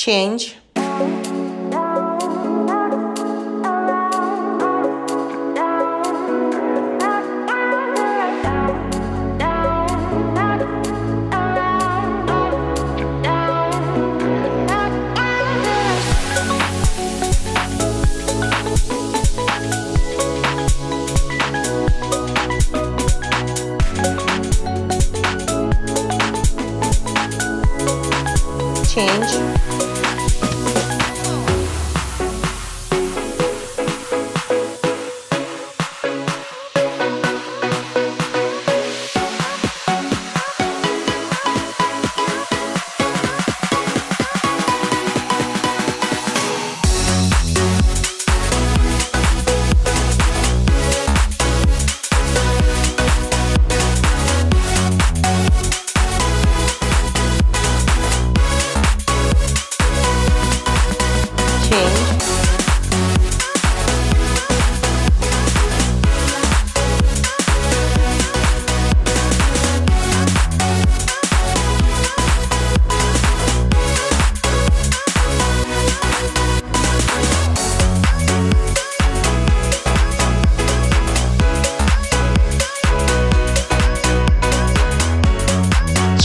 change. Change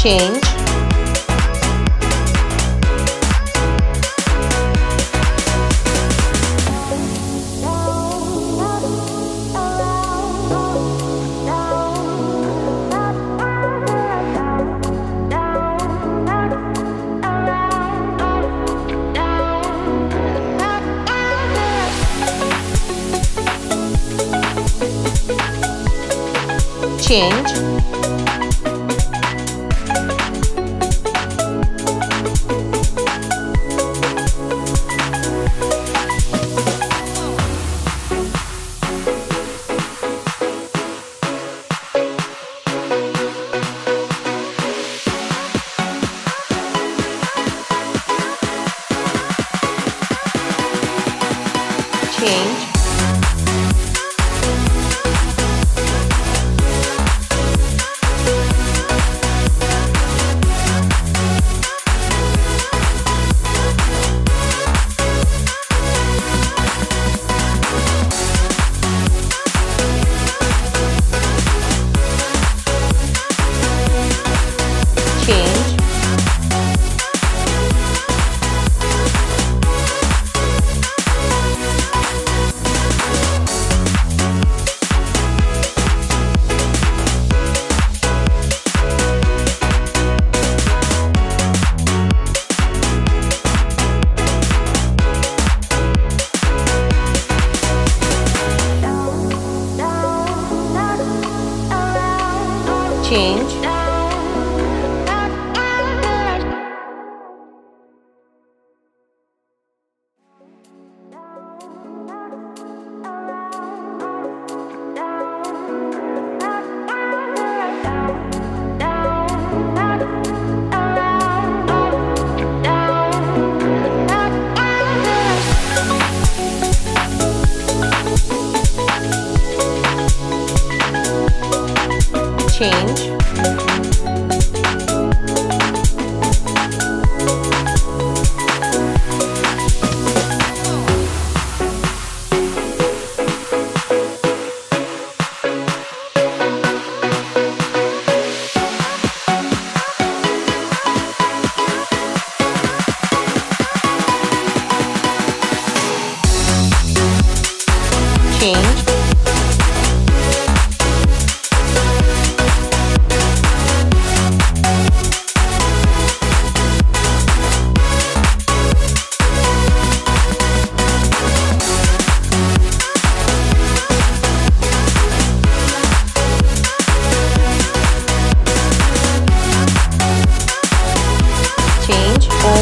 change. Change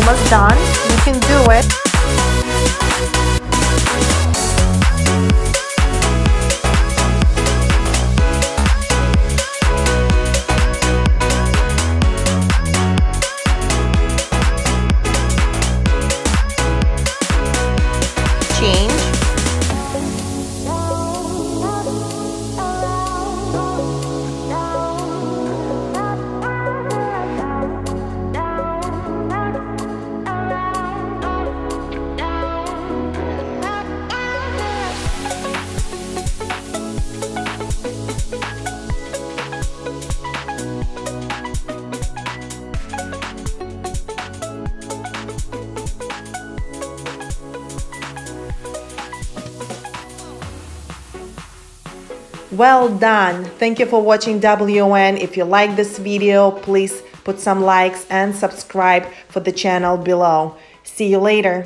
almost done. You can do it Well done. Thank you for watching WN. If you like this video, please put some likes and subscribe for the channel below. See you later.